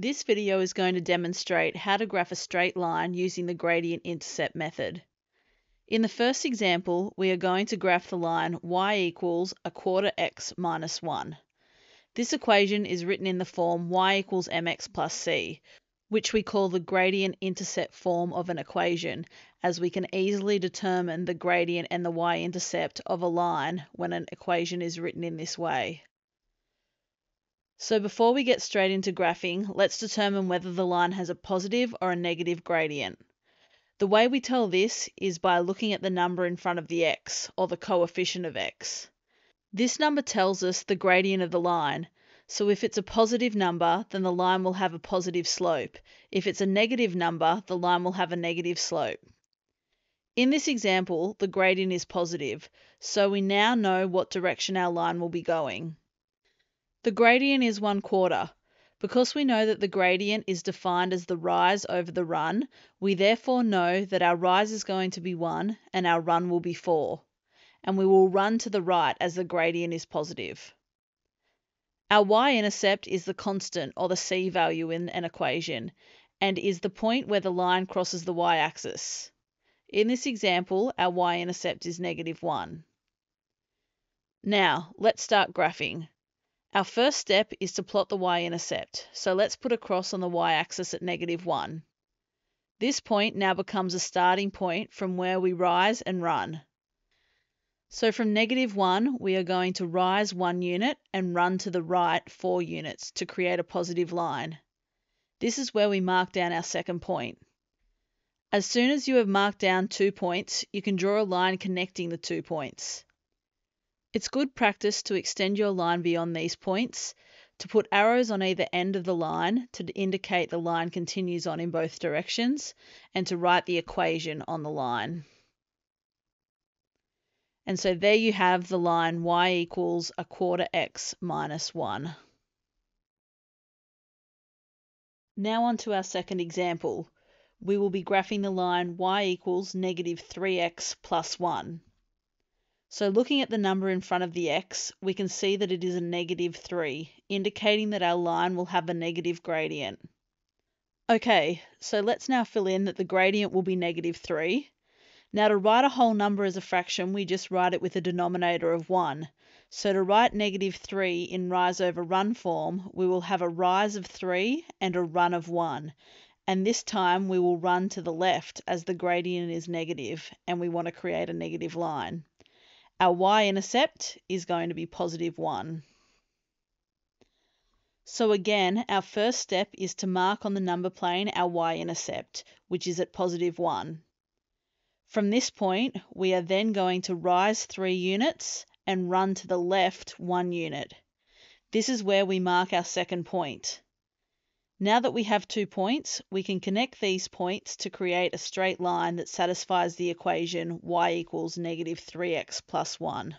This video is going to demonstrate how to graph a straight line using the gradient intercept method. In the first example, we are going to graph the line y equals a quarter x minus 1. This equation is written in the form y equals mx plus c, which we call the gradient intercept form of an equation, as we can easily determine the gradient and the y-intercept of a line when an equation is written in this way. So before we get straight into graphing, let's determine whether the line has a positive or a negative gradient. The way we tell this is by looking at the number in front of the x, or the coefficient of x. This number tells us the gradient of the line, so if it's a positive number, then the line will have a positive slope. If it's a negative number, the line will have a negative slope. In this example, the gradient is positive, so we now know what direction our line will be going. The gradient is 1 quarter. Because we know that the gradient is defined as the rise over the run, we therefore know that our rise is going to be 1 and our run will be 4. And we will run to the right as the gradient is positive. Our y-intercept is the constant or the c value in an equation and is the point where the line crosses the y-axis. In this example, our y-intercept is negative 1. Now, let's start graphing. Our first step is to plot the y-intercept, so let's put a cross on the y-axis at negative 1. This point now becomes a starting point from where we rise and run. So from negative 1, we are going to rise 1 unit and run to the right 4 units to create a positive line. This is where we mark down our second point. As soon as you have marked down two points, you can draw a line connecting the two points. It's good practice to extend your line beyond these points, to put arrows on either end of the line to indicate the line continues on in both directions, and to write the equation on the line. And so there you have the line y equals a quarter x minus 1. Now on to our second example. We will be graphing the line y equals negative 3x plus 1. So looking at the number in front of the x, we can see that it is a negative 3, indicating that our line will have a negative gradient. Okay, so let's now fill in that the gradient will be negative 3. Now to write a whole number as a fraction, we just write it with a denominator of 1. So to write negative 3 in rise over run form, we will have a rise of 3 and a run of 1. And this time we will run to the left as the gradient is negative and we want to create a negative line. Our y-intercept is going to be positive 1. So again, our first step is to mark on the number plane our y-intercept, which is at positive 1. From this point, we are then going to rise 3 units and run to the left 1 unit. This is where we mark our second point. Now that we have two points, we can connect these points to create a straight line that satisfies the equation y equals negative 3x plus 1.